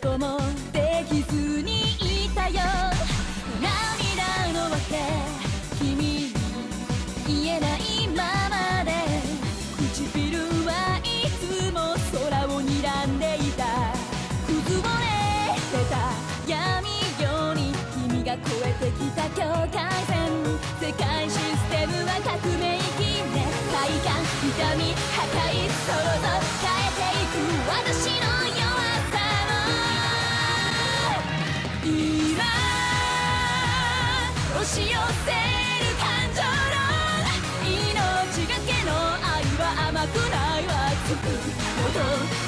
ともできずにいたよ。涙のわけ君に言えないままで。唇はいつも空を睨んでいた。崩れてた闇夜に君が越えてきた境界線。世界システムは革命期ね。体感痛み破壊し寄せる感情論命がけの愛は甘くないわ。つくほど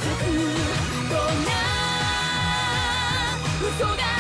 つく。どんな嘘が